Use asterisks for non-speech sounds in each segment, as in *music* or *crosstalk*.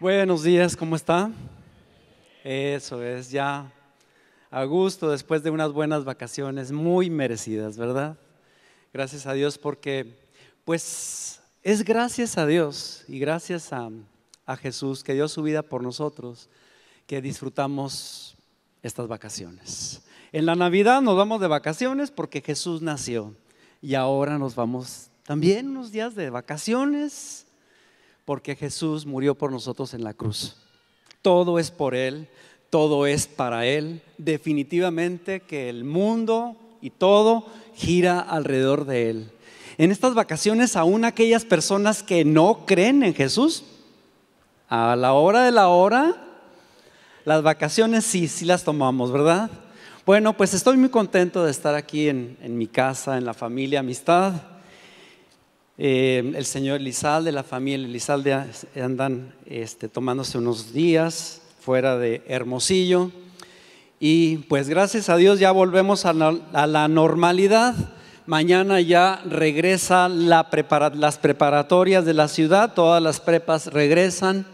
Buenos días, ¿cómo está? Eso es, ya a gusto después de unas buenas vacaciones muy merecidas, ¿verdad? Gracias a Dios porque, pues, es gracias a Dios y gracias a, a Jesús que dio su vida por nosotros que disfrutamos estas vacaciones. En la Navidad nos vamos de vacaciones porque Jesús nació y ahora nos vamos también unos días de vacaciones porque Jesús murió por nosotros en la cruz. Todo es por Él, todo es para Él. Definitivamente que el mundo y todo gira alrededor de Él. En estas vacaciones, aún aquellas personas que no creen en Jesús, a la hora de la hora, las vacaciones sí, sí las tomamos, ¿verdad? Bueno, pues estoy muy contento de estar aquí en, en mi casa, en la familia Amistad. Eh, el señor Elizalde, la familia Elizalde andan este, tomándose unos días fuera de Hermosillo. Y pues gracias a Dios ya volvemos a la, normalidad. Mañana ya regresa las preparatorias de la ciudad, todas las prepas regresan.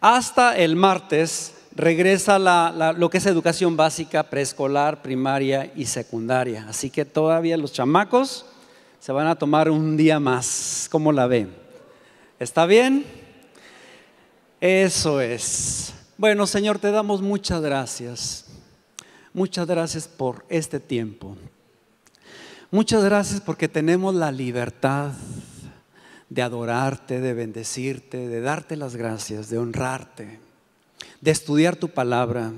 Hasta el martes regresa la, lo que es educación básica, preescolar, primaria y secundaria. Así que todavía los chamacos se van a tomar un día más. ¿Cómo la ve? ¿Está bien? Eso es. Bueno, Señor, te damos muchas gracias. Muchas gracias por este tiempo. Muchas gracias porque tenemos la libertad de adorarte, de bendecirte, de darte las gracias, de honrarte, de estudiar tu palabra.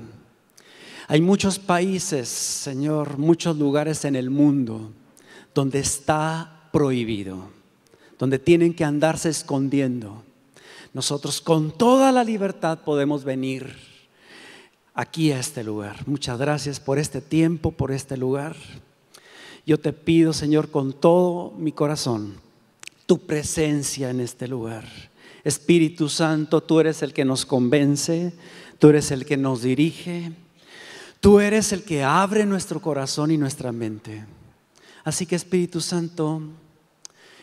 Hay muchos países, Señor, muchos lugares en el mundo donde está prohibido, donde tienen que andarse escondiendo. Nosotros con toda la libertad podemos venir aquí a este lugar. Muchas gracias por este tiempo, por este lugar. Yo te pido, Señor, con todo mi corazón, tu presencia en este lugar. Espíritu Santo, tú eres el que nos convence, tú eres el que nos dirige, tú eres el que abre nuestro corazón y nuestra mente. Así que Espíritu Santo,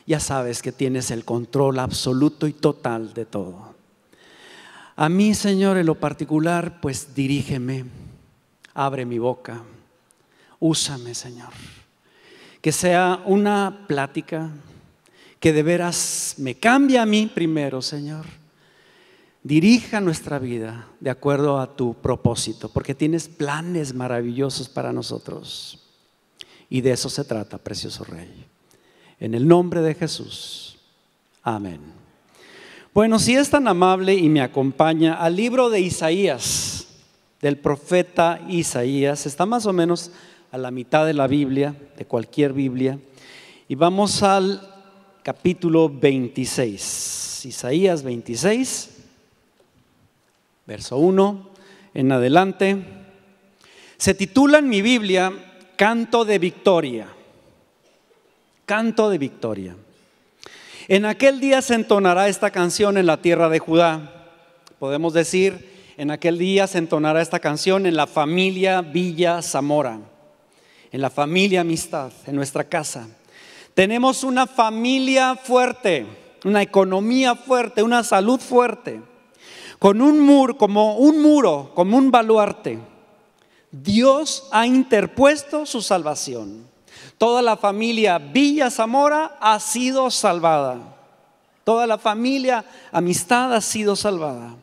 ya sabes que tienes el control absoluto y total de todo. A mí, Señor, en lo particular, pues dirígeme, abre mi boca, úsame, Señor. Que sea una plática que de veras me cambie a mí primero, Señor. Dirija nuestra vida de acuerdo a tu propósito, porque tienes planes maravillosos para nosotros. Y de eso se trata, precioso Rey. En el nombre de Jesús. Amén. Bueno, si es tan amable y me acompaña al libro de Isaías, del profeta Isaías, está más o menos a la mitad de la Biblia, de cualquier Biblia, y vamos al capítulo 26. Isaías 26, verso 1 en adelante. Se titula en mi Biblia canto de victoria. Canto de victoria. En aquel día se entonará esta canción en la tierra de Judá. Podemos decir, en aquel día se entonará esta canción en la familia Villa Zamora, en la familia Amistad, en nuestra casa. Tenemos una familia fuerte, una economía fuerte, una salud fuerte, con un muro, como un muro, como un baluarte Dios ha interpuesto su salvación. Toda la familia Villa Zamora ha sido salvada. Toda la familia Amistad ha sido salvada.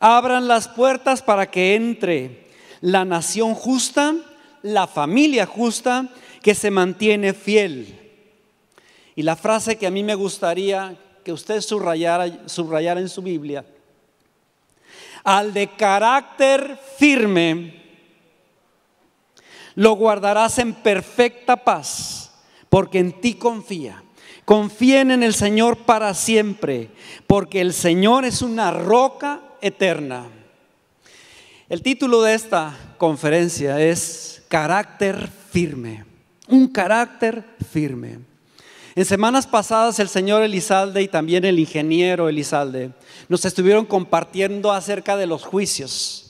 Abran las puertas para que entre la nación justa, la familia justa que se mantiene fiel. Y la frase que a mí me gustaría que usted subrayara, subrayara en su Biblia, al de carácter firme, lo guardarás en perfecta paz, porque en ti confía. Confíen en el Señor para siempre, porque el Señor es una roca eterna. El título de esta conferencia es Carácter firme, un carácter firme. En semanas pasadas el señor Elizalde y también el ingeniero Elizalde nos estuvieron compartiendo acerca de los juicios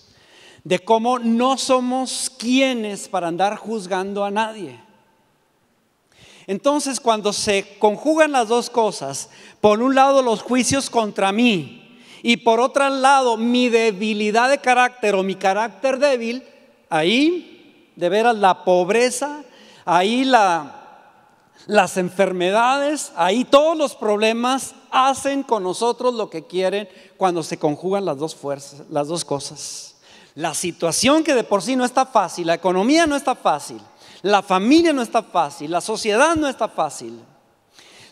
de cómo no somos quienes para andar juzgando a nadie. Entonces, cuando se conjugan las dos cosas, por un lado los juicios contra mí y por otro lado mi debilidad de carácter o mi carácter débil, ahí de veras la pobreza, ahí la, las enfermedades, ahí todos los problemas hacen con nosotros lo que quieren cuando se conjugan las dos fuerzas, las dos cosas. La situación que de por sí no está fácil, la economía no está fácil, la familia no está fácil, la sociedad no está fácil.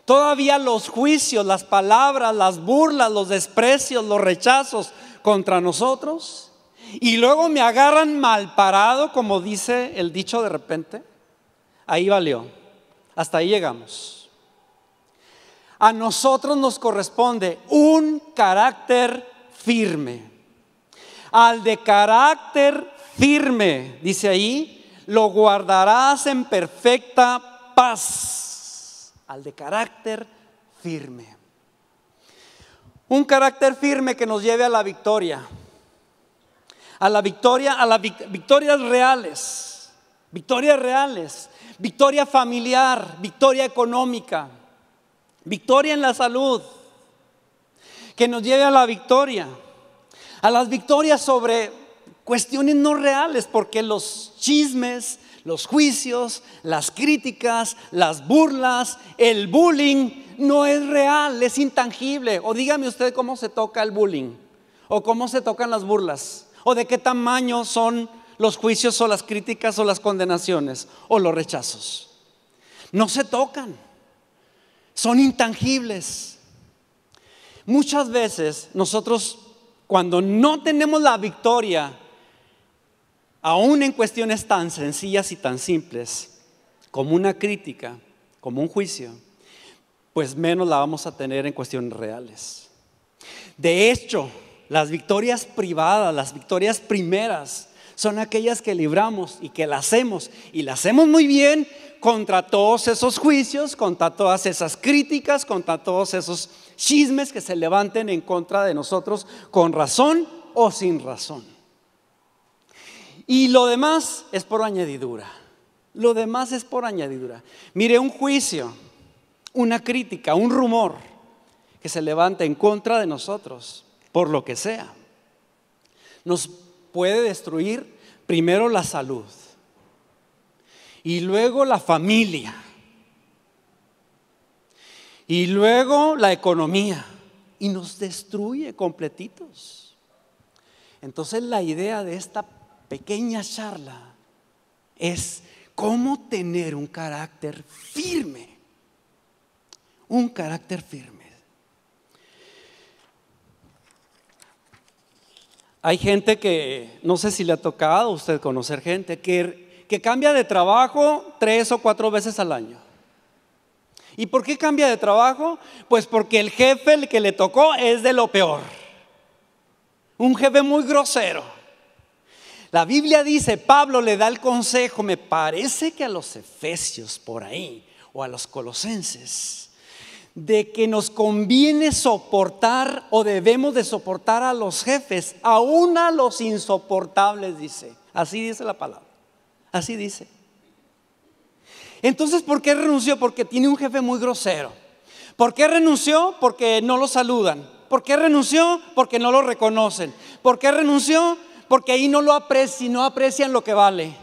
Todavía los juicios, las palabras, las burlas, los desprecios, los rechazos contra nosotros. Y luego me agarran mal parado, como dice el dicho de repente. Ahí valió. Hasta ahí llegamos. A nosotros nos corresponde un carácter firme. Al de carácter firme, dice ahí, lo guardarás en perfecta paz al de carácter firme. Un carácter firme que nos lleve a la victoria. A la victoria, a las victorias reales. Victorias reales. Victoria familiar, victoria económica, victoria en la salud. Que nos lleve a la victoria. A las victorias sobre cuestiones no reales, porque los chismes, los juicios, las críticas, las burlas, el bullying no es real, es intangible. O dígame usted cómo se toca el bullying, o cómo se tocan las burlas, o de qué tamaño son los juicios o las críticas o las condenaciones o los rechazos. No se tocan, son intangibles. Muchas veces nosotros cuando no tenemos la victoria aún en cuestiones tan sencillas y tan simples como una crítica, como un juicio, pues menos la vamos a tener en cuestiones reales. De hecho, las victorias privadas, las victorias primeras, son aquellas que libramos y que las hacemos y las hacemos muy bien contra todos esos juicios, contra todas esas críticas, contra todos esos chismes que se levanten en contra de nosotros con razón o sin razón. Y lo demás es por añadidura. Lo demás es por añadidura. Mire, un juicio, una crítica, un rumor que se levanta en contra de nosotros, por lo que sea, nos puede destruir primero la salud y luego la familia y luego la economía y nos destruye completitos. Entonces la idea de esta pequeña charla es cómo tener un carácter firme. Un carácter firme. Hay gente que, no sé si le ha tocado a usted conocer gente, que, que cambia de trabajo tres o cuatro veces al año. ¿Y por qué cambia de trabajo? Pues porque el jefe el que le tocó es de lo peor. Un jefe muy grosero la Biblia dice, Pablo le da el consejo, me parece que a los efesios por ahí, o a los colosenses, de que nos conviene soportar o debemos de soportar a los jefes, aún a los insoportables, dice. Así dice la palabra. Así dice. Entonces, ¿por qué renunció? Porque tiene un jefe muy grosero. ¿Por qué renunció? Porque no lo saludan. ¿Por qué renunció? Porque no lo reconocen. ¿Por qué renunció? porque ahí no lo aprecian, no aprecian lo que vale.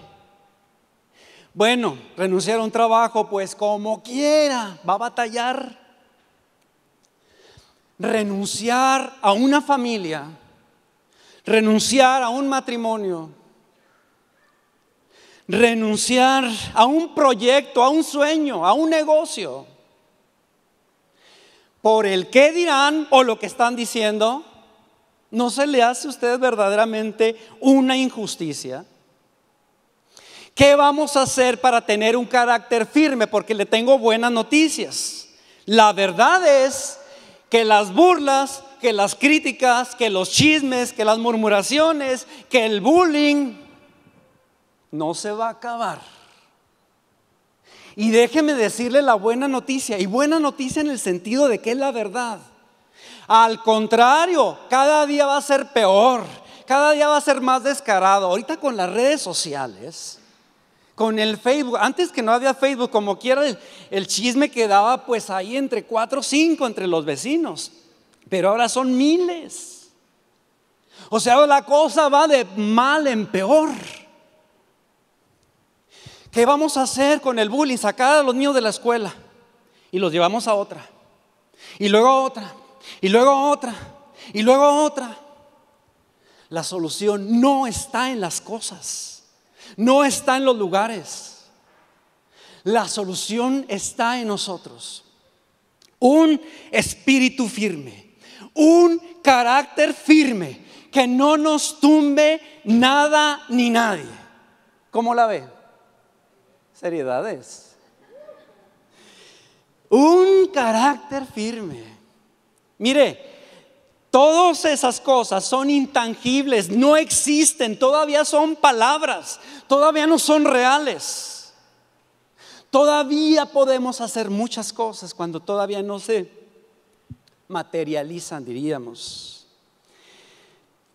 Bueno, renunciar a un trabajo, pues como quiera, va a batallar. Renunciar a una familia, renunciar a un matrimonio, renunciar a un proyecto, a un sueño, a un negocio, por el qué dirán o lo que están diciendo, ¿No se le hace a usted verdaderamente una injusticia? ¿Qué vamos a hacer para tener un carácter firme? Porque le tengo buenas noticias. La verdad es que las burlas, que las críticas, que los chismes, que las murmuraciones, que el bullying no se va a acabar. Y déjeme decirle la buena noticia, y buena noticia en el sentido de que es la verdad. Al contrario, cada día va a ser peor, cada día va a ser más descarado. Ahorita con las redes sociales, con el Facebook, antes que no había Facebook, como quiera, el, chisme quedaba pues ahí entre cuatro o cinco entre los vecinos, pero ahora son miles. O sea, la cosa va de mal en peor. ¿Qué vamos a hacer con el bullying? Sacar a los niños de la escuela y los llevamos a otra. Y luego a otra. Y luego a otra. Y luego a otra. La solución no está en las cosas. No está en los lugares. La solución está en nosotros. Un espíritu firme. Un carácter firme. Que no nos tumbe nada ni nadie. ¿Cómo la ve? Seriedades. Un carácter firme. Mire, todas esas cosas son intangibles, no existen, todavía son palabras, todavía no son reales. Todavía podemos hacer muchas cosas cuando todavía no se materializan, diríamos.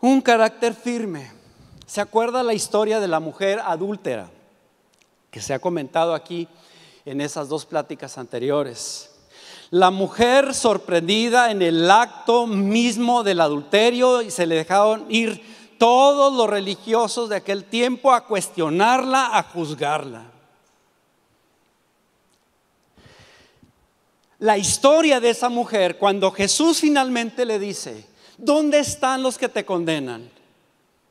Un carácter firme. ¿Se acuerda la historia de la mujer adúltera? que se ha comentado aquí en esas dos pláticas anteriores. La mujer sorprendida en el acto mismo del adulterio y se le dejaron ir todos los religiosos de aquel tiempo a cuestionarla, a juzgarla. La historia de esa mujer, cuando Jesús finalmente le dice, ¿dónde están los que te condenan?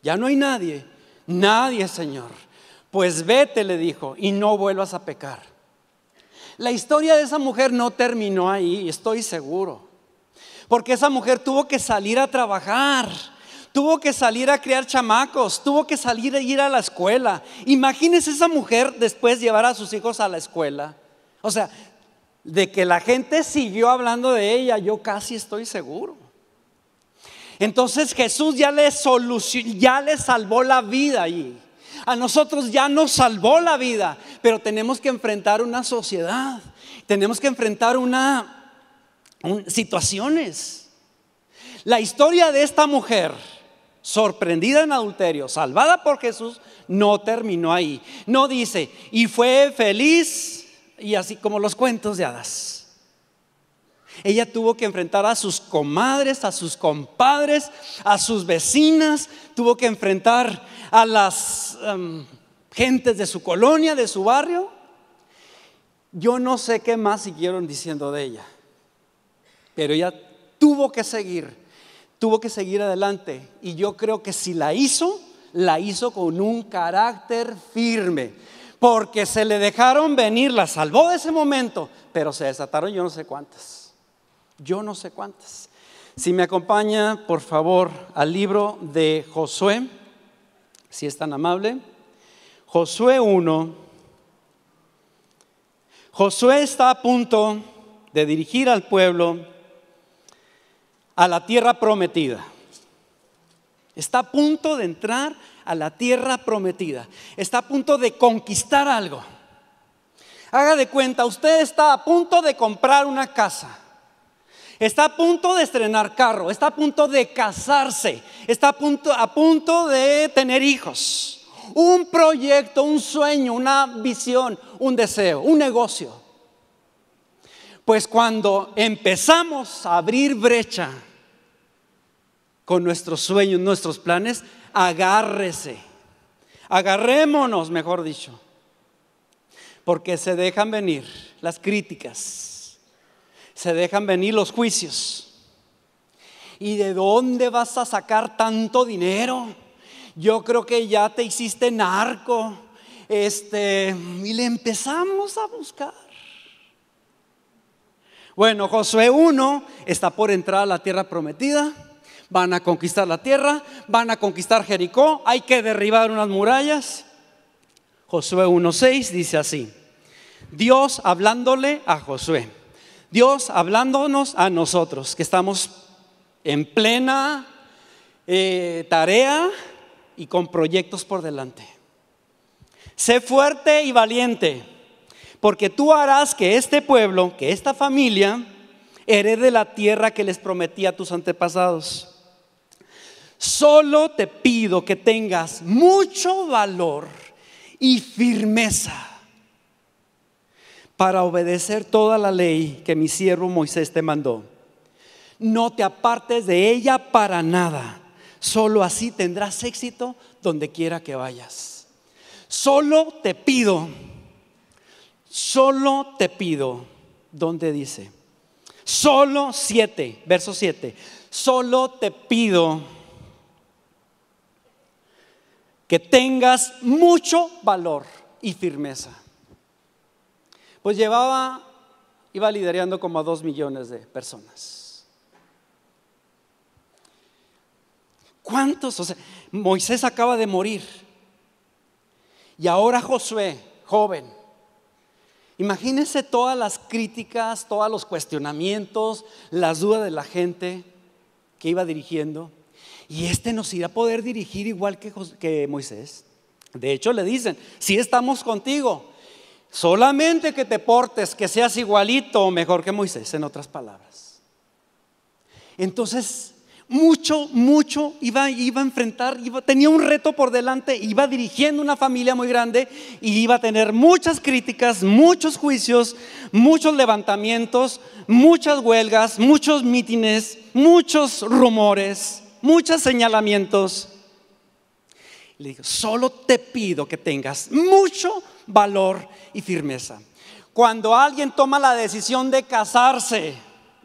Ya no hay nadie, nadie, Señor. Pues vete, le dijo, y no vuelvas a pecar. La historia de esa mujer no terminó ahí, estoy seguro. Porque esa mujer tuvo que salir a trabajar, tuvo que salir a criar chamacos, tuvo que salir a ir a la escuela. Imagínese esa mujer después llevar a sus hijos a la escuela. O sea, de que la gente siguió hablando de ella, yo casi estoy seguro. Entonces Jesús ya le ya le salvó la vida allí. A nosotros ya nos salvó la vida, pero tenemos que enfrentar una sociedad, tenemos que enfrentar una, situaciones. La historia de esta mujer, sorprendida en adulterio, salvada por Jesús, no terminó ahí. No dice, y fue feliz, y así como los cuentos de hadas. Ella tuvo que enfrentar a sus comadres, a sus compadres, a sus vecinas, tuvo que enfrentar a las em, gentes de su colonia, de su barrio. Yo no sé qué más siguieron diciendo de ella, pero ella tuvo que seguir, tuvo que seguir adelante. Y yo creo que si la hizo, la hizo con un carácter firme, porque se le dejaron venir, la salvó de ese momento, pero se desataron yo no sé cuántas, yo no sé cuántas. Si me acompaña, por favor, al libro de Josué si es tan amable. Josué 1. Josué está a punto de dirigir al pueblo a la tierra prometida. Está a punto de entrar a la tierra prometida. Está a punto de conquistar algo. Haga de cuenta, usted está a punto de comprar una casa. Está a punto de estrenar carro, está a punto de casarse, está a punto, a punto de tener hijos. Un proyecto, un sueño, una visión, un deseo, un negocio. Pues cuando empezamos a abrir brecha con nuestros sueños, nuestros planes, agárrese. Agarrémonos, mejor dicho. Porque se dejan venir las críticas se dejan venir los juicios. ¿Y de dónde vas a sacar tanto dinero? Yo creo que ya te hiciste narco. Este, y le empezamos a buscar. Bueno, Josué 1 está por entrar a la tierra prometida. Van a conquistar la tierra, van a conquistar Jericó, hay que derribar unas murallas. Josué 1.6 dice así, Dios hablándole a Josué. Dios hablándonos a nosotros, que estamos en plena eh, tarea y con proyectos por delante. Sé fuerte y valiente, porque tú harás que este pueblo, que esta familia, herede la tierra que les prometí a tus antepasados. Solo te pido que tengas mucho valor y firmeza para obedecer toda la ley que mi siervo Moisés te mandó. No te apartes de ella para nada, Solo así tendrás éxito donde quiera que vayas. Solo te pido, solo te pido, ¿dónde dice? Solo siete, verso siete, solo te pido que tengas mucho valor y firmeza. Pues llevaba, iba liderando como a dos millones de personas. ¿Cuántos? O sea, Moisés acaba de morir. Y ahora Josué, joven. Imagínense todas las críticas, todos los cuestionamientos, las dudas de la gente que iba dirigiendo. Y este nos irá a poder dirigir igual que, que Moisés. De hecho, le dicen, si estamos contigo, solamente que te portes, que seas igualito o mejor que Moisés, en otras palabras. Entonces, mucho, mucho iba, iba a enfrentar, tenía un reto por delante, iba dirigiendo una familia muy grande y iba a tener muchas críticas, muchos juicios, muchos levantamientos, muchas huelgas, muchos mítines, muchos rumores, muchos señalamientos. Le digo, solo te pido que tengas mucho valor y firmeza. Cuando alguien toma la decisión de casarse,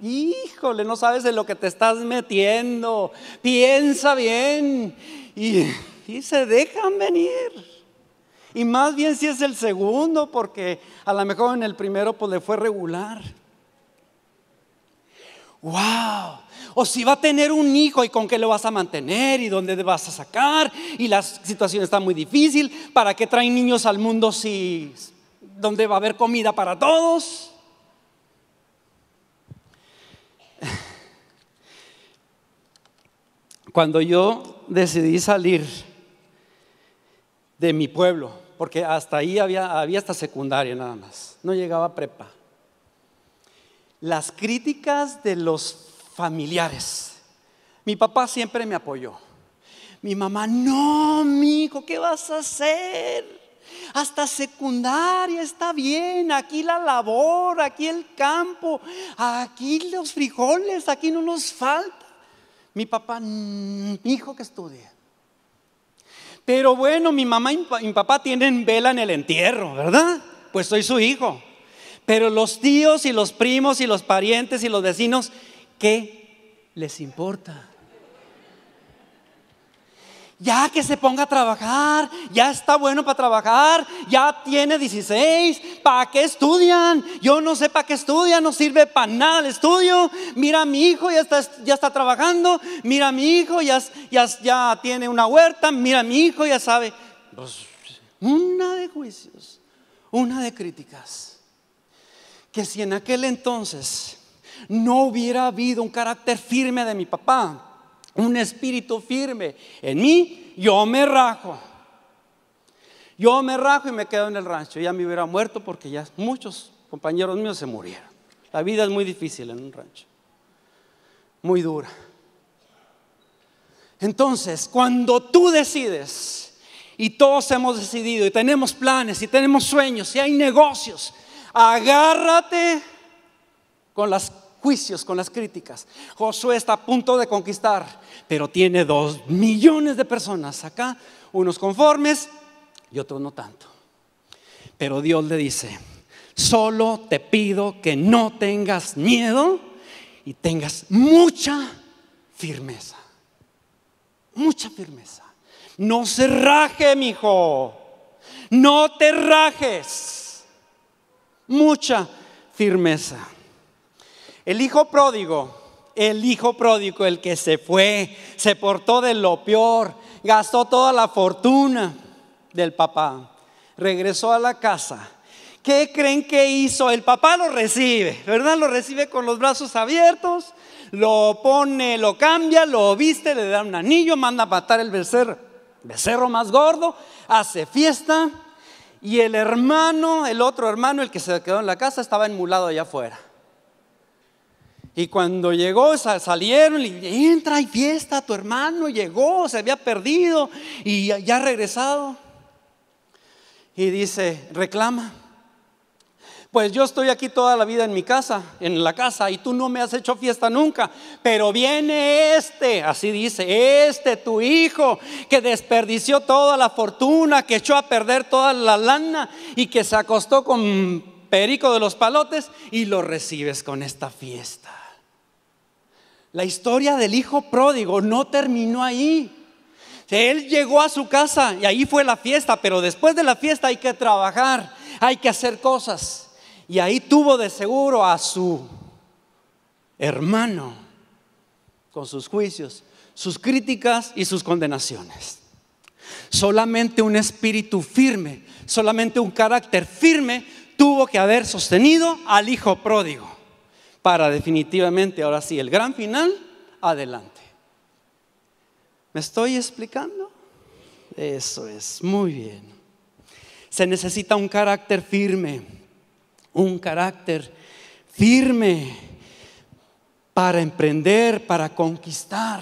Híjole, no sabes de lo que te estás metiendo. Piensa bien y, se dejan venir. Y más bien si es el segundo, porque a lo mejor en el primero pues le fue regular. ¡Wow! O si va a tener un hijo y con qué lo vas a mantener y dónde vas a sacar y la situación está muy difícil. ¿Para qué traen niños al mundo si donde va a haber comida para todos? Cuando yo decidí salir de mi pueblo, porque hasta ahí había, había hasta secundaria nada más, no llegaba a prepa. Las críticas de los familiares. Mi papá siempre me apoyó. Mi mamá, no, hijo, ¿qué vas a hacer? Hasta secundaria está bien, aquí la labor, aquí el campo, aquí los frijoles, aquí no nos falta mi papá, mi hijo que estudie. Pero bueno, mi mamá y mi papá tienen vela en el entierro, ¿verdad? Pues soy su hijo. Pero los tíos y los primos y los parientes y los vecinos, ¿qué les importa? Ya que se ponga a trabajar, ya está bueno para trabajar, ya tiene 16, ¿para qué estudian? Yo no sé para qué estudian, no sirve para nada el estudio. Mira a mi hijo, ya está, ya está trabajando, mira a mi hijo, ya, ya, ya tiene una huerta, mira a mi hijo, ya sabe. Pues, una de juicios, una de críticas. Que si en aquel entonces no hubiera habido un carácter firme de mi papá, un espíritu firme en mí, yo me rajo. Yo me rajo y me quedo en el rancho. Ya me hubiera muerto porque ya muchos compañeros míos se murieron. La vida es muy difícil en un rancho. Muy dura. Entonces, cuando tú decides, y todos hemos decidido, y tenemos planes, y tenemos sueños, y hay negocios, agárrate con las juicios, con las críticas. Josué está a punto de conquistar, pero tiene dos millones de personas acá, unos conformes y otros no tanto. Pero Dios le dice, solo te pido que no tengas miedo y tengas mucha firmeza. Mucha firmeza. No se raje, mi hijo. No te rajes. Mucha firmeza. El hijo pródigo, el hijo pródigo, el que se fue, se portó de lo peor, gastó toda la fortuna del papá, regresó a la casa. ¿Qué creen que hizo? El papá lo recibe, ¿verdad? Lo recibe con los brazos abiertos, lo pone, lo cambia, lo viste, le da un anillo, manda a matar el becerro, más gordo, hace fiesta y el hermano, el otro hermano, el que se quedó en la casa, estaba enmulado allá afuera. Y cuando llegó, salieron y entra, hay fiesta, tu hermano llegó, se había perdido y ya ha regresado. Y dice, reclama. pues yo estoy aquí toda la vida en mi casa, en la casa, y tú no me has hecho fiesta nunca. Pero viene este, así dice, este tu hijo, que desperdició toda la fortuna, que echó a perder toda la lana y que se acostó con perico de los palotes y lo recibes con esta fiesta. La historia del hijo pródigo no terminó ahí. Él llegó a su casa y ahí fue la fiesta, pero después de la fiesta hay que trabajar, hay que hacer cosas. Y ahí tuvo de seguro a su hermano con sus juicios, sus críticas y sus condenaciones. Solamente un espíritu firme, solamente un carácter firme tuvo que haber sostenido al hijo pródigo para definitivamente, ahora sí, el gran final, adelante. ¿Me estoy explicando? Eso es, muy bien. Se necesita un carácter firme un carácter firme para emprender, para conquistar.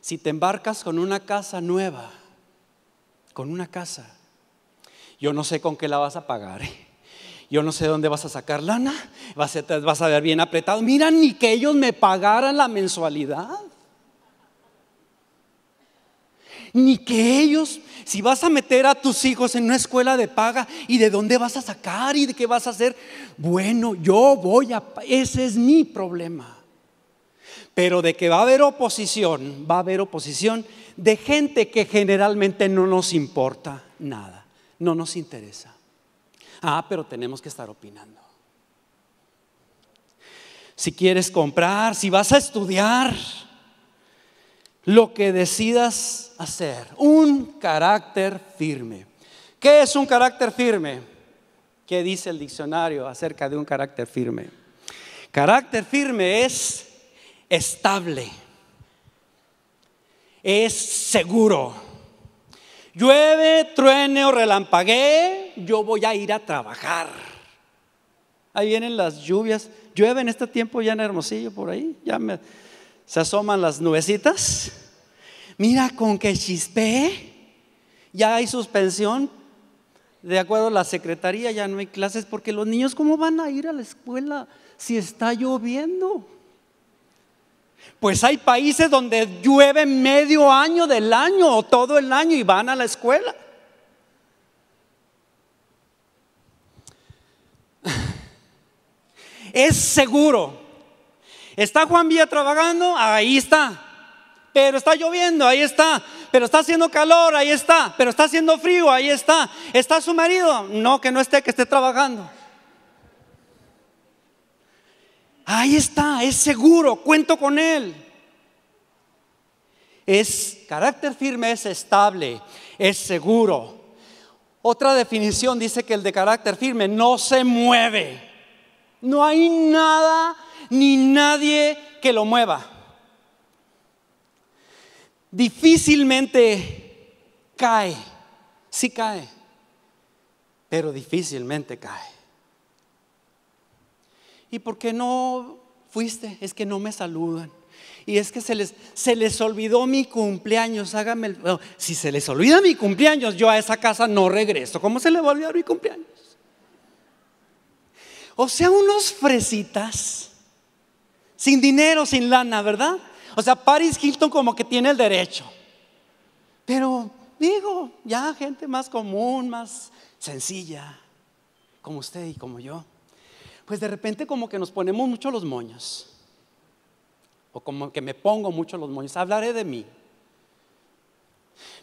Si te embarcas con una casa nueva, con una casa, yo no sé con qué la vas a pagar. ¿eh? Yo no sé dónde vas a sacar lana, vas a, vas a ver bien apretado. Mira, ni que ellos me pagaran la mensualidad. Ni que ellos si vas a meter a tus hijos en una escuela de paga, ¿y de dónde vas a sacar? ¿Y de qué vas a hacer? Bueno, yo voy a... Ese es mi problema. Pero de que va a haber oposición, va a haber oposición de gente que generalmente no nos importa nada, no nos interesa. Ah, pero tenemos que estar opinando. Si quieres comprar, si vas a estudiar, lo que decidas hacer. Un carácter firme. ¿Qué es un carácter firme? ¿Qué dice el diccionario acerca de un carácter firme? Carácter firme es estable, es seguro. Llueve, truene o relampaguee, yo voy a ir a trabajar. Ahí vienen las lluvias. Llueve en este tiempo ya en Hermosillo por ahí. Ya me, se asoman las nubecitas. Mira con que chispe. Ya hay suspensión. De acuerdo a la secretaría, ya no hay clases porque los niños, ¿cómo van a ir a la escuela si está lloviendo? Pues hay países donde llueve medio año del año o todo el año y van a la escuela. Es seguro ¿Está Juan Villa trabajando? Ahí está. Pero está lloviendo, ahí está. Pero está haciendo calor, ahí está. Pero está haciendo frío, ahí está. ¿Está su marido? No, que no esté, que esté trabajando. Ahí está, es seguro, cuento con él. Es carácter firme, es estable, es seguro. Otra definición dice que el de carácter firme no se mueve. No hay nada ni nadie que lo mueva. Difícilmente cae, sí cae, pero difícilmente cae. ¿Y por qué no fuiste? Es que no me saludan. Y es que se les, se les olvidó mi cumpleaños. Hágame el, si se les olvida mi cumpleaños, yo a esa casa no regreso. ¿Cómo se le va a olvidar mi cumpleaños? O sea, unos fresitas sin dinero, sin lana, ¿verdad? O sea, Paris Hilton como que tiene el derecho. Pero digo, ya gente más común, más sencilla, como usted y como yo, pues de repente como que nos ponemos mucho los moños. O como que me pongo mucho los moños. Hablaré de mí.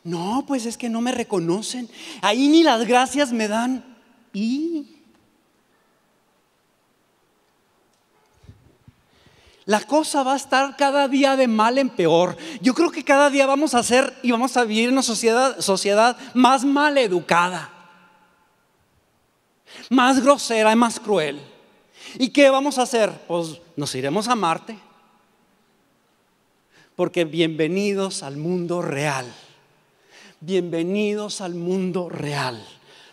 No, pues es que no me reconocen. Ahí ni las gracias me dan. Y La cosa va a estar cada día de mal en peor. Yo creo que cada día vamos a ser y vamos a vivir en una sociedad, sociedad más mal educada, más grosera y más cruel. ¿Y qué vamos a hacer? Pues nos iremos a Marte. Porque bienvenidos al mundo real. Bienvenidos al mundo real.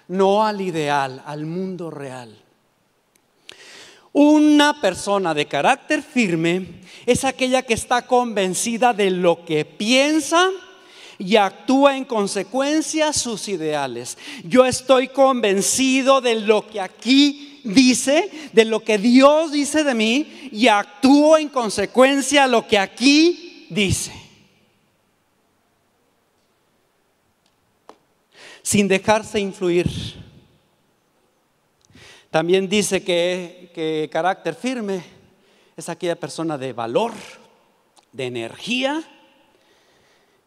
No al ideal, al mundo real. Una persona de carácter firme es aquella que está convencida de lo que piensa, y actúa en consecuencia a sus ideales. Yo estoy convencido de lo que aquí dice, de lo que Dios dice de mí y actúo en consecuencia a lo que aquí dice. Sin dejarse influir. También dice que, que carácter firme es aquella persona de valor, de energía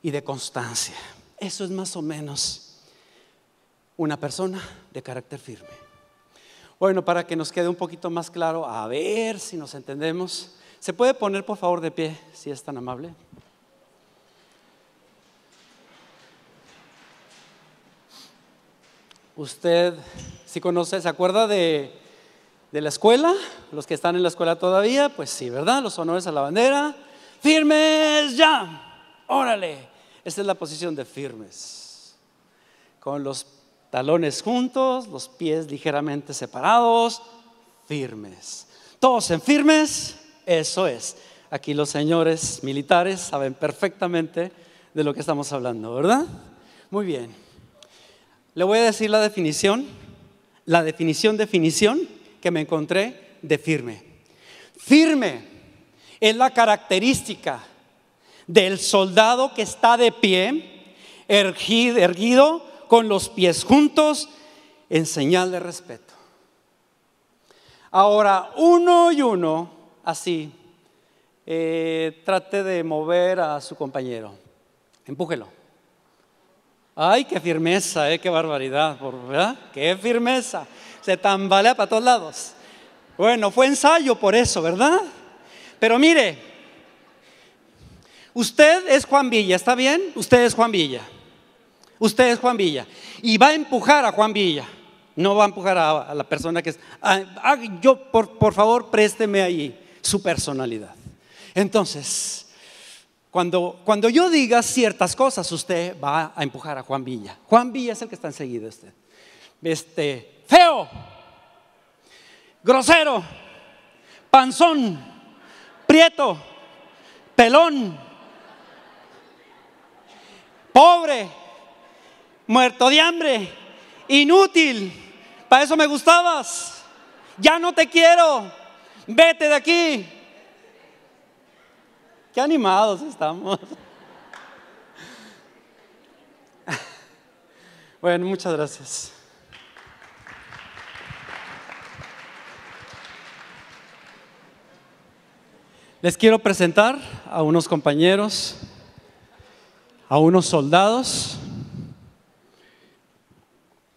y de constancia. Eso es más o menos una persona de carácter firme. Bueno, para que nos quede un poquito más claro, a ver si nos entendemos. ¿Se puede poner por favor de pie, si es tan amable? Usted, si conoce, ¿se acuerda de, de la escuela? Los que están en la escuela todavía, pues sí, ¿verdad? Los honores a la bandera. Firmes ya. Órale. Esta es la posición de firmes. Con los talones juntos, los pies ligeramente separados, firmes. Todos en firmes, eso es. Aquí los señores militares saben perfectamente de lo que estamos hablando, ¿verdad? Muy bien. Le voy a decir la definición, la definición, definición que me encontré de firme. Firme es la característica del soldado que está de pie, erguido, con los pies juntos, en señal de respeto. Ahora, uno y uno, así, eh, trate de mover a su compañero. Empújelo. Ay, qué firmeza, eh, qué barbaridad, ¿verdad? Qué firmeza. Se tambalea para todos lados. Bueno, fue ensayo por eso, ¿verdad? Pero mire, usted es Juan Villa, ¿está bien? Usted es Juan Villa. Usted es Juan Villa. Y va a empujar a Juan Villa. No va a empujar a, la persona que es. yo, por, por favor, présteme ahí su personalidad. Entonces, cuando, cuando yo diga ciertas cosas, usted va a empujar a Juan Villa. Juan Villa es el que está enseguida usted. Este, feo, grosero, panzón, prieto, pelón, pobre, muerto de hambre, inútil. Para eso me gustabas. Ya no te quiero. Vete de aquí. Qué animados estamos. Bueno, muchas gracias. Les quiero presentar a unos compañeros, a unos soldados,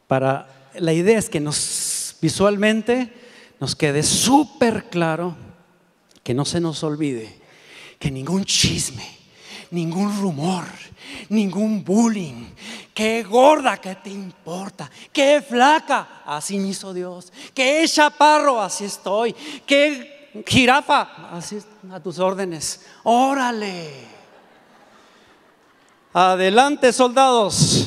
para la idea es que nos visualmente nos quede súper claro, que no se nos olvide que ningún chisme, ningún rumor, ningún bullying, qué gorda, que te importa, qué flaca, así me hizo Dios, qué chaparro, así estoy, qué jirafa, así a tus órdenes, órale. Adelante, soldados.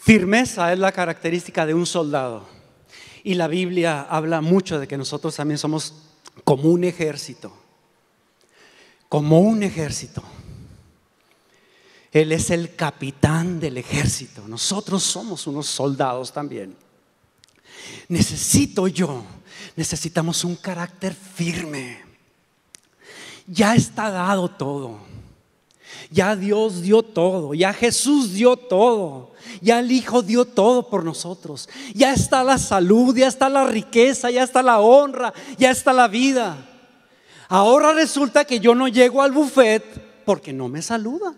Firmeza es la característica de un soldado. Y la Biblia habla mucho de que nosotros también somos como un ejército. Como un ejército. Él es el capitán del ejército. Nosotros somos unos soldados también. Necesito yo, necesitamos un carácter firme. Ya está dado todo. Ya Dios dio todo, ya Jesús dio todo, ya el Hijo dio todo por nosotros. Ya está la salud, ya está la riqueza, ya está la honra, ya está la vida. Ahora resulta que yo no llego al buffet porque no me saluda.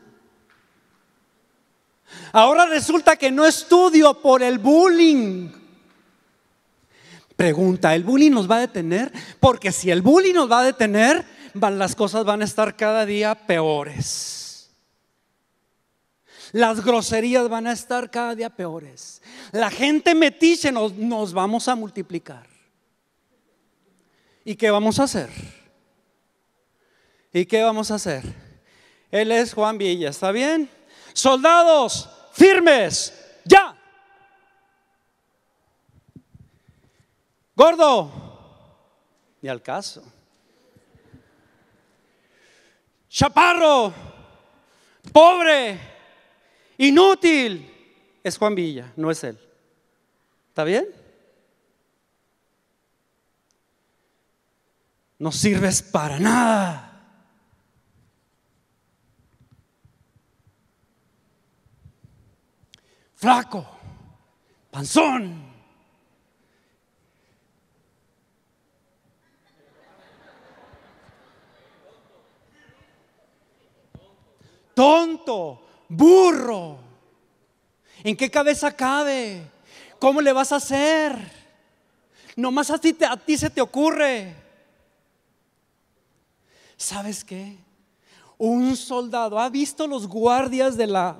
Ahora resulta que no estudio por el bullying. Pregunta, ¿el bullying nos va a detener? Porque si el bullying nos va a detener, las cosas van a estar cada día peores. Las groserías van a estar cada día peores. La gente metiche nos, nos vamos a multiplicar. ¿Y qué vamos a hacer? ¿Y qué vamos a hacer? Él es Juan Villa, ¿está bien? Soldados, firmes, ya. Gordo, ni al caso. Chaparro, pobre, inútil, es Juan Villa, no es él. ¿Está bien? No sirves para nada. Flaco, panzón. Tonto, burro. ¿En qué cabeza cabe? ¿Cómo le vas a hacer? Nomás a ti, a ti se te ocurre. ¿Sabes qué? Un soldado ha visto los guardias de la,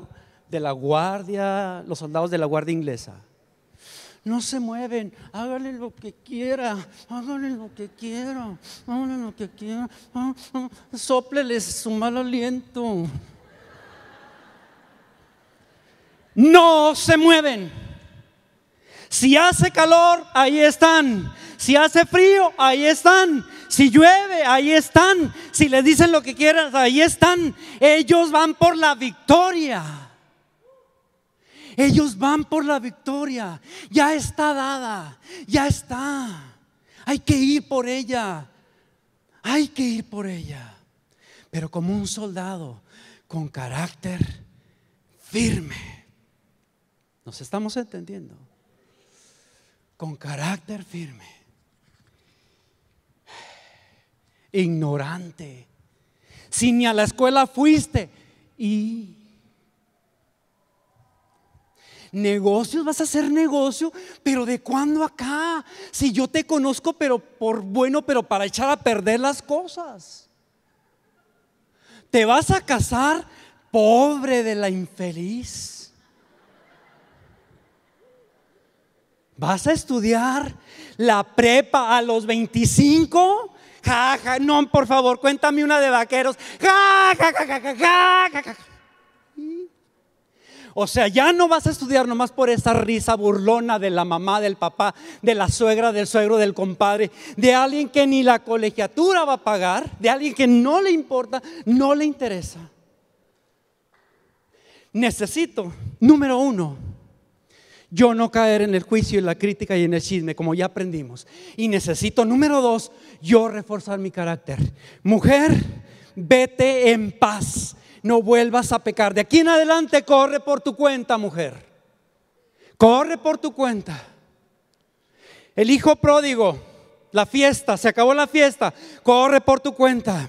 de la guardia, los soldados de la guardia inglesa. No se mueven, háganle lo que quiera, háganle lo que quiera, háganle lo que quiera, ah, ah, su mal aliento. No se mueven. Si hace calor, ahí están. Si hace frío, ahí están. Si llueve, ahí están. Si les dicen lo que quieran, ahí están. Ellos van por la victoria. Ellos van por la victoria. Ya está dada. Ya está. Hay que ir por ella. Hay que ir por ella. Pero como un soldado con carácter firme. ¿Nos estamos entendiendo? Con carácter firme. ignorante. Si ni a la escuela fuiste y negocios, vas a hacer negocio, pero ¿de cuándo acá? Si yo te conozco, pero por bueno, pero para echar a perder las cosas. Te vas a casar pobre de la infeliz. Vas a estudiar la prepa a los 25 no, por favor, cuéntame una de vaqueros. O sea, ya no vas a estudiar nomás por esa risa burlona de la mamá, del papá, de la suegra, del suegro, del compadre, de alguien que ni la colegiatura va a pagar, de alguien que no le importa, no le interesa. Necesito, número uno, yo no caer en el juicio y la crítica y en el chisme, como ya aprendimos. Y necesito, número dos, yo reforzar mi carácter. Mujer, vete en paz, no vuelvas a pecar. De aquí en adelante corre por tu cuenta, mujer. Corre por tu cuenta. El hijo pródigo, la fiesta, se acabó la fiesta, corre por tu cuenta.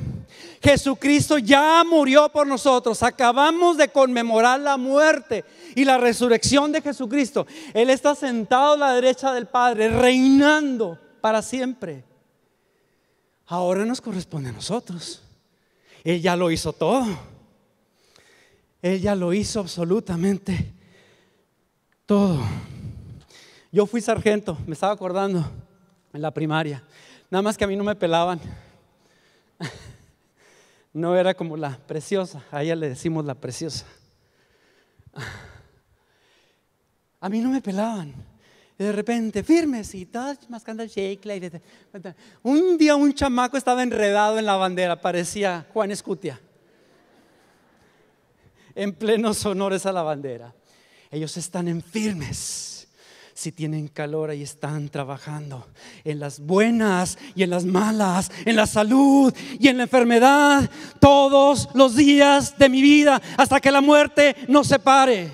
Jesucristo ya murió por nosotros. Acabamos de conmemorar la muerte y la resurrección de Jesucristo. Él está sentado a la derecha del Padre, reinando para siempre. Ahora nos corresponde a nosotros. Él ya lo hizo todo. Él ya lo hizo absolutamente todo. Yo fui sargento, me estaba acordando, en la primaria. Nada más que a mí no me pelaban. *laughs* No era como la preciosa, a ella le decimos la preciosa. A mí no me pelaban. de repente, firmes y todas mascando shake. Un día un chamaco estaba enredado en la bandera, parecía Juan Escutia. En plenos honores a la bandera. Ellos están en firmes si tienen calor, ahí están trabajando. En las buenas y en las malas, en la salud y en la enfermedad, todos los días de mi vida, hasta que la muerte nos separe.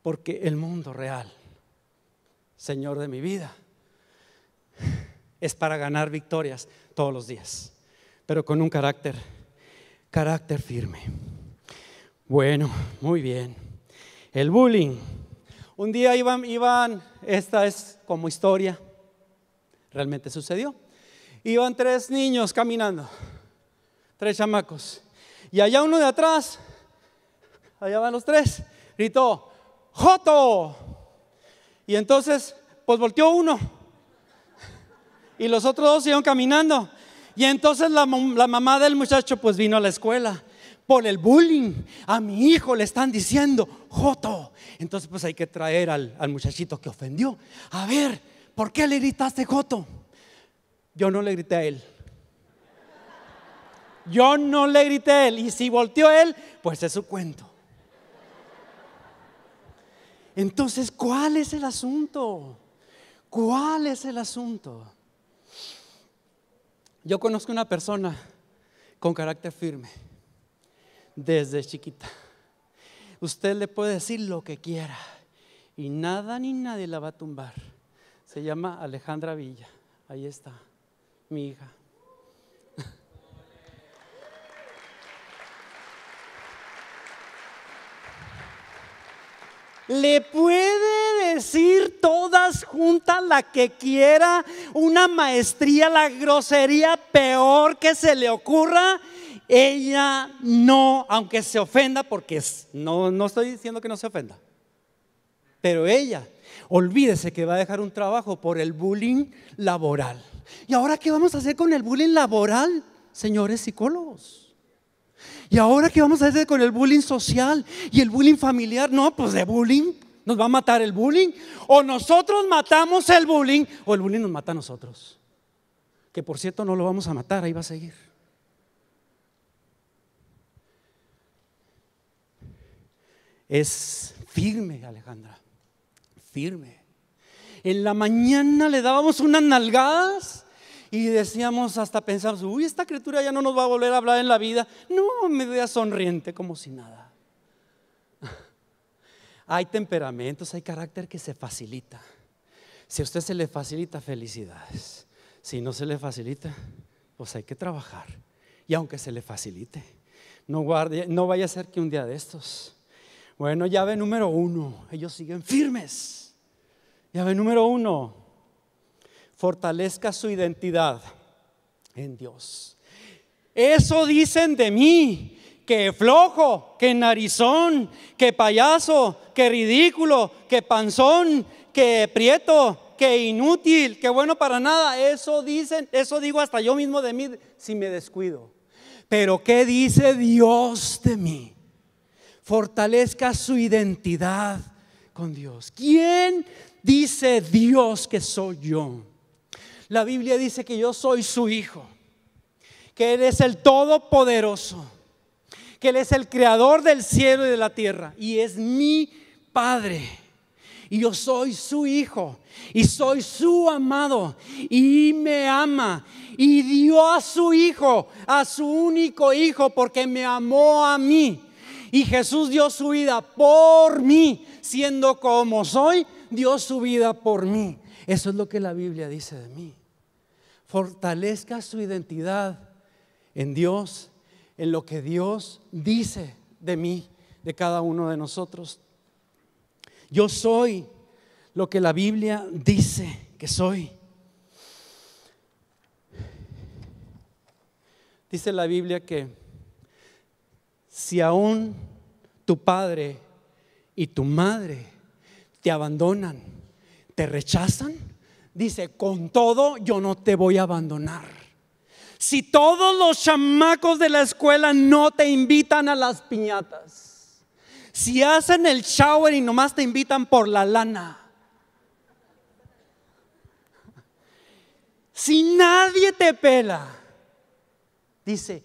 Porque el mundo real, Señor de mi vida, es para ganar victorias todos los días, pero con un carácter, carácter firme. Bueno, muy bien. El bullying. Un día iban, iban, esta es como historia, realmente sucedió. Iban tres niños caminando, tres chamacos. Y allá uno de atrás, allá van los tres, gritó, Joto. Y entonces, pues volteó uno. Y los otros dos iban caminando. Y entonces la, la, mamá del muchacho pues vino a la escuela. Por el bullying, a mi hijo le están diciendo, Joto. Entonces pues hay que traer al, muchachito que ofendió. A ver, ¿por qué le gritaste Joto? Yo no le grité a él. Yo no le grité a él. Y si volteó él, pues es su cuento. Entonces, ¿cuál es el asunto? ¿Cuál es el asunto? Yo conozco una persona con carácter firme desde chiquita. Usted le puede decir lo que quiera y nada ni nadie la va a tumbar. Se llama Alejandra Villa. Ahí está, mi hija. *laughs* Le puede decir todas juntas la que quiera, una maestría, la grosería peor que se le ocurra. Ella no, aunque se ofenda, porque no, no estoy diciendo que no se ofenda, pero ella, olvídese que va a dejar un trabajo por el bullying laboral. ¿Y ahora qué vamos a hacer con el bullying laboral, señores psicólogos? ¿Y ahora qué vamos a hacer con el bullying social y el bullying familiar? No, pues de bullying nos va a matar el bullying. O nosotros matamos el bullying o el bullying nos mata a nosotros. Que por cierto no lo vamos a matar, ahí va a seguir. Es firme, Alejandra. Firme. En la mañana le dábamos unas nalgadas y decíamos, hasta pensamos, uy, esta criatura ya no nos va a volver a hablar en la vida. No, me veía sonriente como si nada. *laughs* Hay temperamentos, hay carácter que se facilita. Si a usted se le facilita, felicidades. Si no se le facilita, pues hay que trabajar. Y aunque se le facilite, no, guarde, no vaya a ser que un día de estos. Bueno, llave número uno, ellos siguen firmes. Llave número uno, fortalezca su identidad en Dios. Eso dicen de mí, que flojo, que narizón, que payaso, que ridículo, que panzón, que prieto, que inútil, que bueno para nada. Eso dicen, eso digo hasta yo mismo de mí si me descuido. Pero ¿qué dice Dios de mí? Fortalezca su identidad con Dios. ¿Quién dice Dios que soy yo? La Biblia dice que yo soy su hijo, que Él es el Todopoderoso, que Él es el creador del cielo y de la tierra y es mi Padre. Y yo soy su hijo y soy su amado y me ama y dio a su hijo, a su único hijo, porque me amó a mí. Y Jesús dio su vida por mí, siendo como soy, dio su vida por mí. Eso es lo que la Biblia dice de mí. Fortalezca su identidad en Dios, en lo que Dios dice de mí, de cada uno de nosotros. Yo soy lo que la Biblia dice que soy. Dice la Biblia que si aún tu padre y tu madre te abandonan, te rechazan, dice, con todo yo no te voy a abandonar. Si todos los chamacos de la escuela no te invitan a las piñatas, si hacen el shower y nomás te invitan por la lana, si nadie te pela, dice,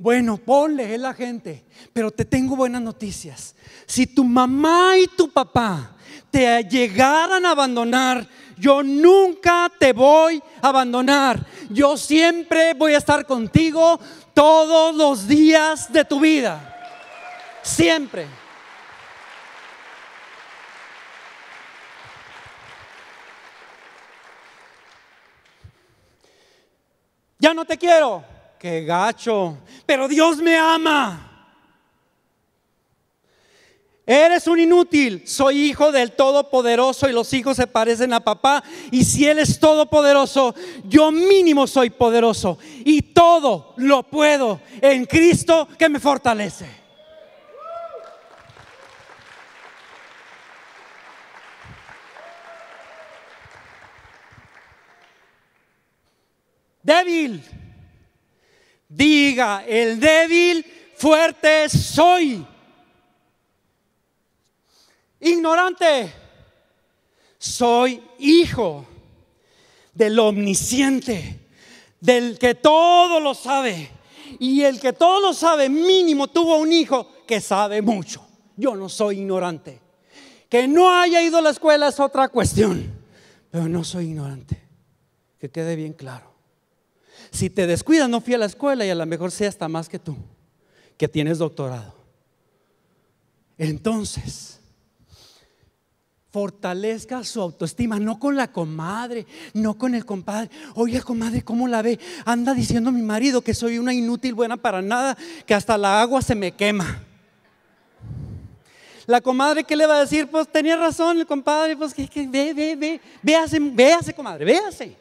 bueno, ponle, es la gente, pero te tengo buenas noticias. Si tu mamá y tu papá te llegaran a abandonar, yo nunca te voy a abandonar. Yo siempre voy a estar contigo todos los días de tu vida. Siempre. ya no te quiero. Qué gacho, pero Dios me ama. Eres un inútil, soy hijo del Todopoderoso y los hijos se parecen a papá. Y si Él es todopoderoso, yo mínimo soy poderoso. Y todo lo puedo en Cristo que me fortalece. Débil, diga el débil, fuerte soy. Ignorante, soy hijo del omnisciente, del que todo lo sabe. Y el que todo lo sabe, mínimo tuvo un hijo que sabe mucho. Yo no soy ignorante. Que no haya ido a la escuela es otra cuestión, pero no soy ignorante. Que quede bien claro. Si te descuidas, no fui a la escuela y a lo mejor sé hasta más que tú, que tienes doctorado. Entonces, fortalezca su autoestima, no con la comadre, no con el compadre. Oye, comadre, ¿cómo la ve? Anda diciendo mi marido que soy una inútil buena para nada, que hasta la agua se me quema. La comadre, ¿qué le va a decir? Pues tenía razón el compadre, pues que, ve, ve, ve, véase, véase, comadre, véase.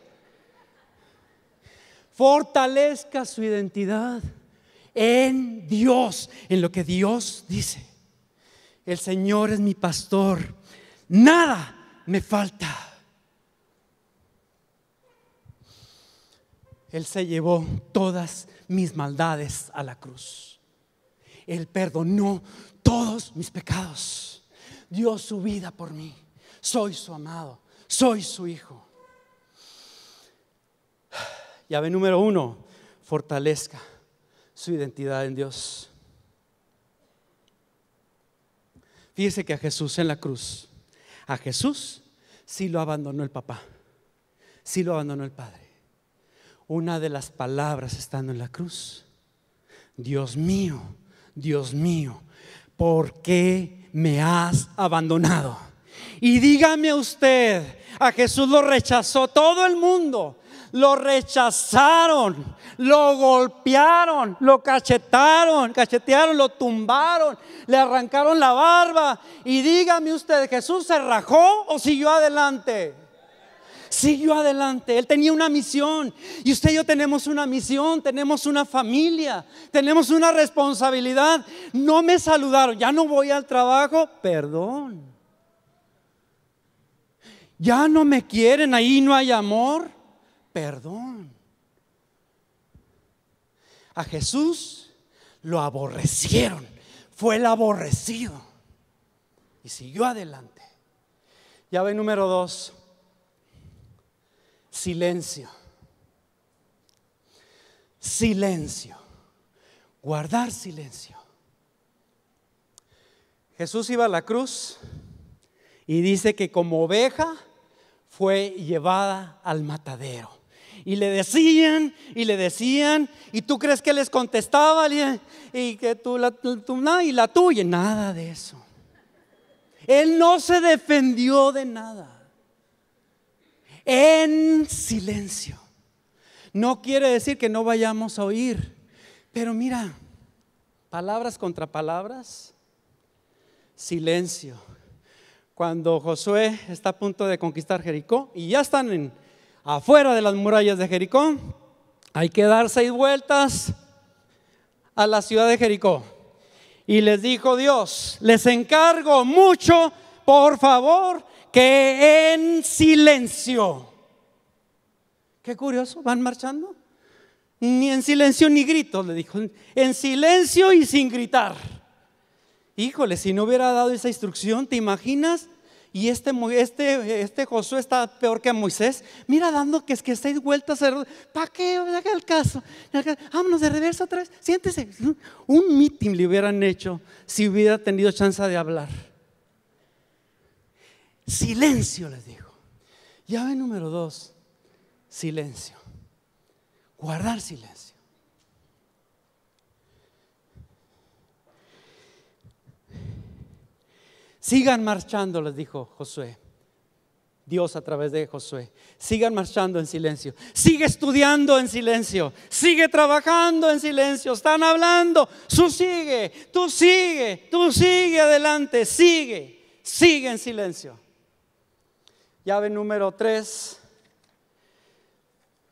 Fortalezca su identidad en Dios, en lo que Dios dice. El Señor es mi pastor nada me falta. Él se llevó todas mis maldades a la cruz. Él perdonó todos mis pecados. Dio su vida por mí. Soy su amado. Soy su hijo. Llave número uno, fortalezca su identidad en Dios. Fíjese que a Jesús en la cruz a Jesús sí lo abandonó el papá, sí lo abandonó el padre. Una de las palabras estando en la cruz, Dios mío, Dios mío, ¿por qué me has abandonado? Y dígame usted, a Jesús lo rechazó todo el mundo, lo rechazaron, lo golpearon, lo cachetaron, cachetearon, lo tumbaron, le arrancaron la barba. Y dígame usted, ¿Jesús se rajó o siguió adelante? Siguió adelante. Él tenía una misión. Y usted y yo tenemos una misión, tenemos una familia, tenemos una responsabilidad. No me saludaron, ya no voy al trabajo, perdón. Ya no me quieren, ahí no hay amor, perdón. A Jesús lo aborrecieron, fue el aborrecido y siguió adelante. Llave número dos, silencio. Silencio, guardar silencio. Jesús iba a la cruz y dice que como oveja fue llevada al matadero. Y le decían, y le decían, y tú crees que les contestaba, y que tú, la, y la tuya, nada de eso. Él no se defendió de nada. En silencio. No quiere decir que no vayamos a oír, pero mira, palabras contra palabras, silencio. Cuando Josué está a punto de conquistar Jericó y ya están en, afuera de las murallas de Jericó. Hay que dar seis vueltas a la ciudad de Jericó. Y les dijo Dios, les encargo mucho, por favor, que en silencio. Qué curioso, van marchando. Ni en silencio ni gritos, le dijo. En silencio y sin gritar. Híjole, si no hubiera dado esa instrucción, ¿te imaginas? Y este, este, este Josué está peor que Moisés. Mira, dando que es que seis vueltas. ¿Para qué? Haga el caso. Vámonos de reversa otra vez. Siéntese. Un meeting le hubieran hecho si hubiera tenido chance de hablar. Silencio, les dijo. Llave número dos. Silencio. Guardar silencio. Sigan marchando, les dijo Josué. Dios a través de Josué. Sigan marchando en silencio. Sigue estudiando en silencio. Sigue trabajando en silencio. Están hablando. Tú sigue, tú sigue, tú sigue adelante. Sigue, sigue en silencio. Llave número tres.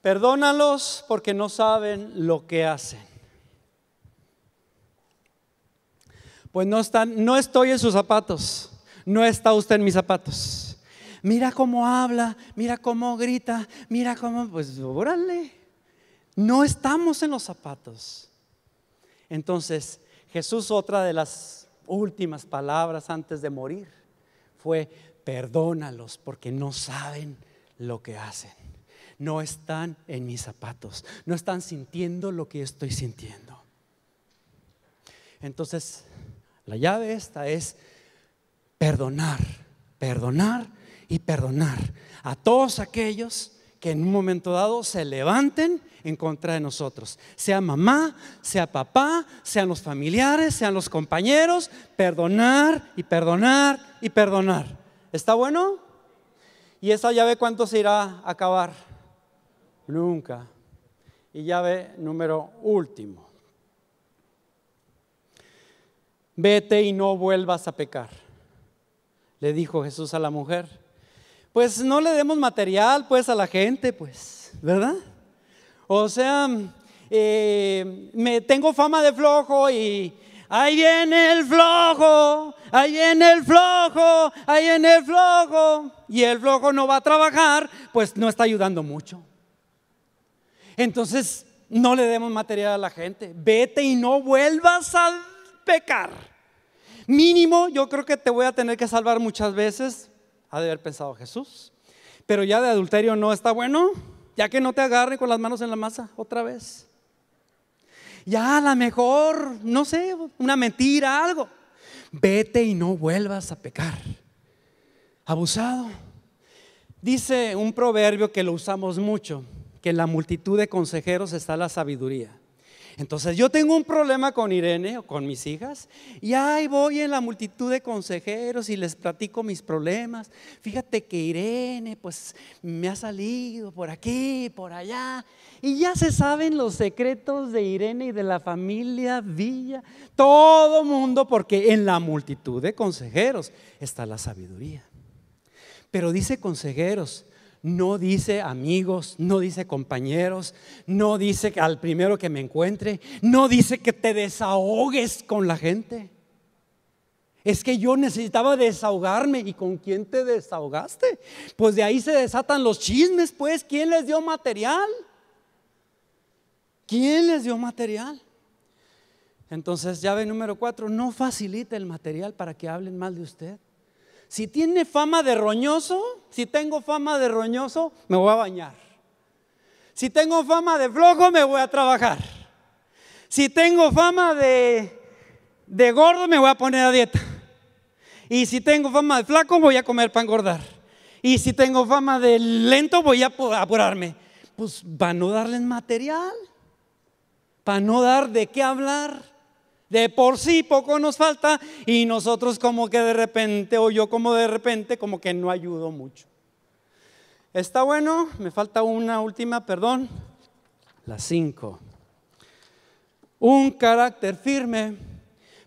Perdónalos porque no saben lo que hacen. Pues no están, no estoy en sus zapatos. No está usted en mis zapatos mira cómo habla, mira cómo grita, mira cómo, pues órale, no estamos en los zapatos. Entonces, Jesús, otra de las últimas palabras antes de morir, fue, perdónalos porque no saben lo que hacen. No están en mis zapatos, no están sintiendo lo que estoy sintiendo. Entonces, la llave esta es perdonar, perdonar y perdonar a todos aquellos que en un momento dado se levanten en contra de nosotros. Sea mamá, sea papá, sean los familiares, sean los compañeros, perdonar y perdonar y perdonar. ¿Está bueno? ¿Y esa llave cuánto se irá a acabar? Nunca. Y llave número último. Vete y no vuelvas a pecar. Le dijo Jesús a la mujer pues no le demos material pues a la gente, pues, ¿verdad? O sea, eh, me tengo fama de flojo y ahí viene el flojo, ahí viene el flojo, ahí viene el flojo. Y el flojo no va a trabajar, pues no está ayudando mucho. Entonces, no le demos material a la gente. Vete y no vuelvas a pecar. Mínimo, yo creo que te voy a tener que salvar muchas veces ha de haber pensado Jesús. Pero ya de adulterio no está bueno, ya que no te agarre con las manos en la masa otra vez. Ya a lo mejor, no sé, una mentira, algo. Vete y no vuelvas a pecar. Abusado. Dice un proverbio que lo usamos mucho, que en la multitud de consejeros está la sabiduría. Entonces yo tengo un problema con Irene o con mis hijas y ahí voy en la multitud de consejeros y les platico mis problemas. Fíjate que Irene pues me ha salido por aquí, por allá y ya se saben los secretos de Irene y de la familia Villa. Todo mundo porque en la multitud de consejeros está la sabiduría. Pero dice consejeros, no dice amigos, no dice compañeros, no dice al primero que me encuentre, no dice que te desahogues con la gente. Es que yo necesitaba desahogarme. ¿Y con quién te desahogaste? Pues de ahí se desatan los chismes, pues. ¿Quién les dio material? ¿Quién les dio material? Entonces, llave número cuatro, no facilite el material para que hablen mal de usted. Si tiene fama de roñoso, si tengo fama de roñoso, me voy a bañar. Si tengo fama de flojo, me voy a trabajar. Si tengo fama de, de gordo, me voy a poner a dieta. Y si tengo fama de flaco, voy a comer para engordar. Y si tengo fama de lento, voy a apurarme. Pues para no darles material, para no dar de qué hablar. De por sí poco nos falta y nosotros como que de repente, o yo como de repente, como que no ayudo mucho. Está bueno, me falta una última, perdón. La cinco. Un carácter firme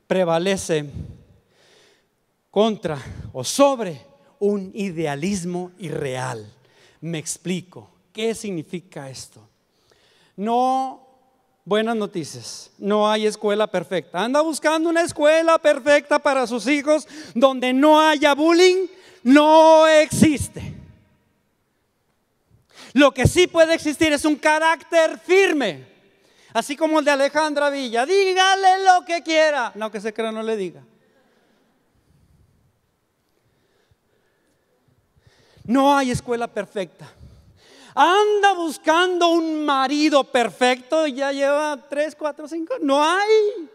prevalece contra o sobre un idealismo irreal. Me explico. ¿Qué significa esto? No buenas noticias. No hay escuela perfecta. Anda buscando una escuela perfecta para sus hijos donde no haya bullying. No existe. Lo que sí puede existir es un carácter firme. Así como el de Alejandra Villa. Dígale lo que quiera. No que se crea, no le diga. No hay escuela perfecta. Anda buscando un marido perfecto y ya lleva tres, cuatro, cinco. No hay.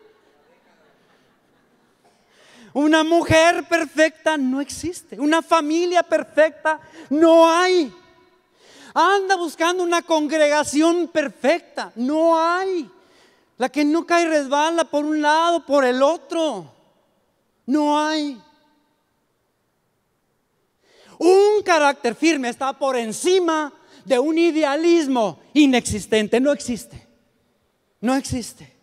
Una mujer perfecta no existe. Una familia perfecta no hay. Anda buscando una congregación perfecta. No hay. La que no cae resbala por un lado, por el otro. No hay. Un carácter firme está por encima de un idealismo inexistente. No existe. No existe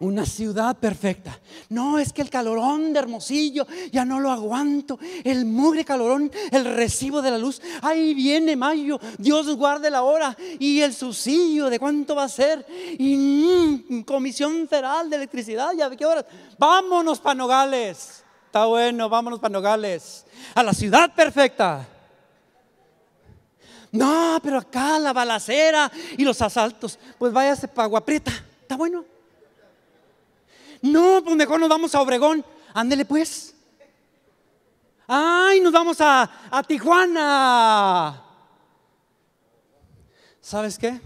una ciudad perfecta. No, es que el calorón de Hermosillo ya no lo aguanto. El mugre calorón, el recibo de la luz. Ahí viene mayo, Dios guarde la hora. Y el subsidio de cuánto va a ser. Y mm, Comisión Federal de Electricidad, ¿ya de qué hora? Vámonos para Nogales. Está bueno, vámonos para Nogales. A la ciudad perfecta. No, pero acá la balacera y los asaltos. Pues váyase para Guaprieta. Está bueno. No, pues mejor nos vamos a Obregón. Ándele pues. Ay, nos vamos a, a Tijuana. ¿Sabes qué?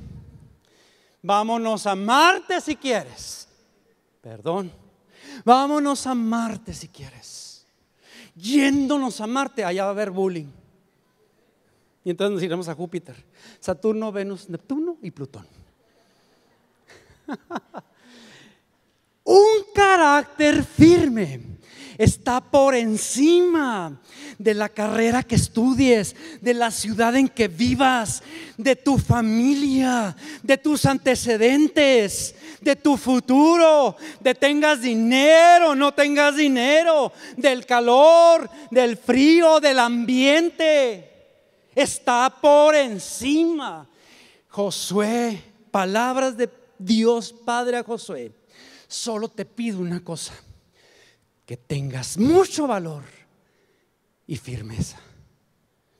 Vámonos a Marte si quieres. Perdón. Vámonos a Marte si quieres. Yéndonos a Marte, allá va a haber bullying. Y entonces nos iremos a Júpiter, Saturno, Venus, Neptuno y Plutón. *laughs* Un carácter firme está por encima de la carrera que estudies, de la ciudad en que vivas, de tu familia, de tus antecedentes, de tu futuro, de tengas dinero, no tengas dinero, del calor, del frío, del ambiente. Está por encima. Josué, palabras de Dios Padre a Josué Solo te pido una cosa, que tengas mucho valor y firmeza.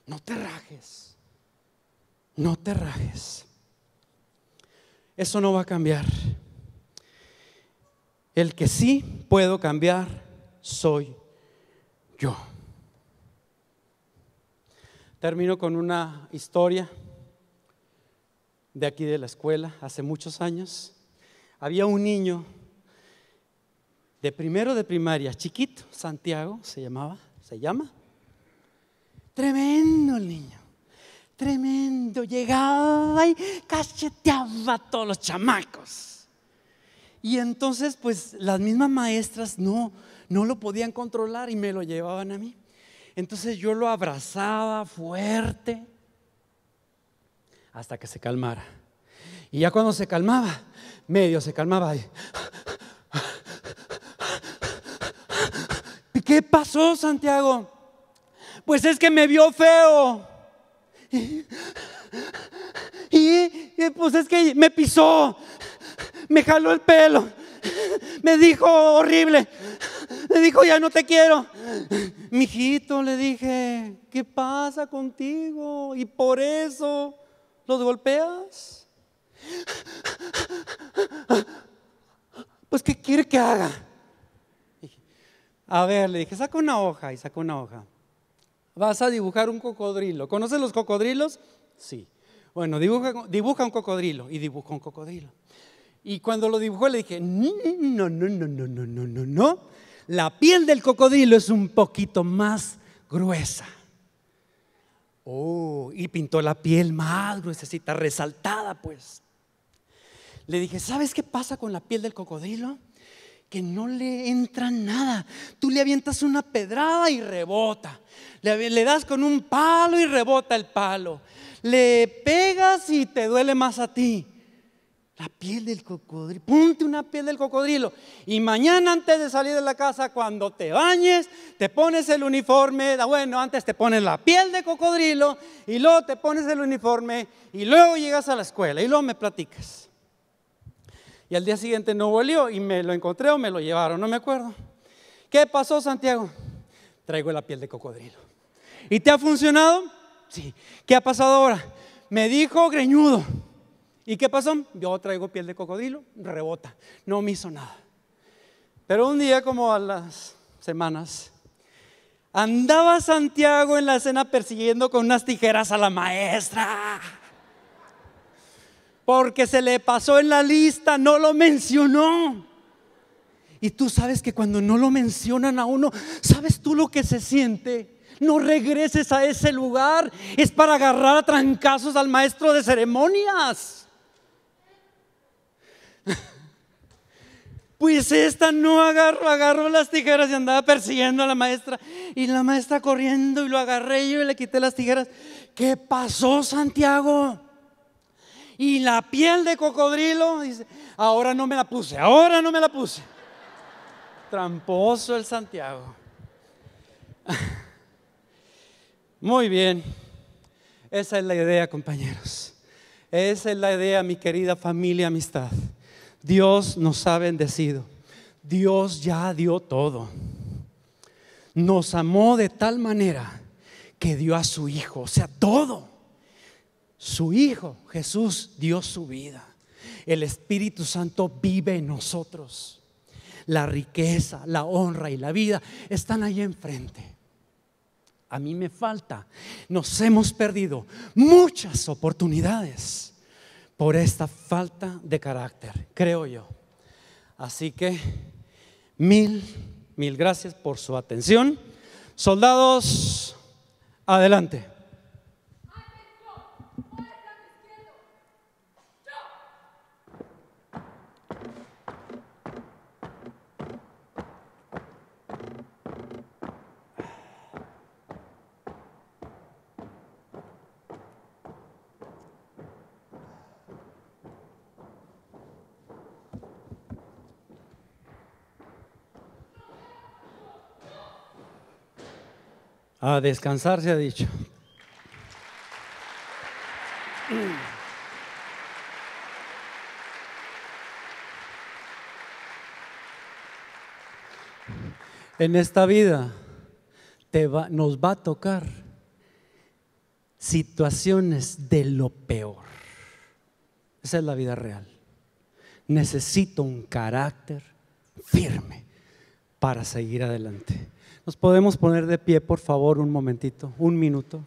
No te rajes, no te rajes. Eso no va a cambiar. El que sí puedo cambiar soy yo. Termino con una historia de aquí de la escuela, hace muchos años. Había un niño de primero de primaria, chiquito, Santiago se llamaba, se llama. Tremendo el niño, tremendo. Llegaba y cacheteaba a todos los chamacos. Y entonces, pues las mismas maestras no, no lo podían controlar y me lo llevaban a mí. Entonces yo lo abrazaba fuerte hasta que se calmara. Y ya cuando se calmaba, medio se calmaba. Y, ¿Qué pasó, Santiago? Pues es que me vio feo. Y, pues es que me pisó, me jaló el pelo, me dijo horrible, me dijo ya no te quiero. Mijito, le dije, ¿qué pasa contigo? Y por eso los golpeas. Pues, ¿qué quiere que haga? A ver, le dije, saca una hoja y saca una hoja. Vas a dibujar un cocodrilo. ¿Conoces los cocodrilos? Sí. Bueno, dibuja, dibuja un cocodrilo y dibuja un cocodrilo. Y cuando lo dibujó le dije, no, no, no, no, no, no, no, no. La piel del cocodrilo es un poquito más gruesa. Oh, y pintó la piel más gruesecita, resaltada, pues. Le dije, ¿sabes qué pasa con la piel del cocodrilo? que no le entra nada. Tú le avientas una pedrada y rebota. Le, das con un palo y rebota el palo. Le pegas y te duele más a ti. La piel del cocodrilo. Ponte una piel del cocodrilo. Y mañana antes de salir de la casa, cuando te bañes, te pones el uniforme. Ah, bueno, antes te pones la piel de cocodrilo y luego te pones el uniforme y luego llegas a la escuela y luego me platicas. Y al día siguiente no volvió y me lo encontré o me lo llevaron, no me acuerdo. ¿Qué pasó, Santiago? Traigo la piel de cocodrilo. ¿Y te ha funcionado? Sí. ¿Qué ha pasado ahora? Me dijo greñudo. ¿Y qué pasó? Yo traigo piel de cocodrilo, rebota. No me hizo nada. Pero un día, como a las semanas, andaba Santiago en la escena persiguiendo con unas tijeras a la maestra porque se le pasó en la lista, no lo mencionó. Y tú sabes que cuando no lo mencionan a uno, ¿sabes tú lo que se siente? No regreses a ese lugar, es para agarrar a trancazos al maestro de ceremonias. Pues esta no agarró, agarró las tijeras y andaba persiguiendo a la maestra. Y la maestra corriendo y lo agarré yo y le quité las tijeras. ¿Qué pasó, Santiago? Y la piel de cocodrilo, dice, ahora no me la puse, ahora no me la puse. Tramposo el Santiago. *laughs* Muy bien. Esa es la idea, compañeros. Esa es la idea, mi querida familia, amistad. Dios nos ha bendecido. Dios ya dio todo. Nos amó de tal manera que dio a su Hijo, o sea, todo. Su Hijo, Jesús, dio su vida. El Espíritu Santo vive en nosotros. La riqueza, la honra y la vida están ahí enfrente. A mí me falta. Nos hemos perdido muchas oportunidades por esta falta de carácter, creo yo. Así que mil, mil gracias por su atención. Soldados, adelante. A descansar se ha dicho. En esta vida te va, nos va a tocar situaciones de lo peor. Esa es la vida real. Necesito un carácter firme para seguir adelante. Nos podemos poner de pie, por favor, un momentito, un minuto.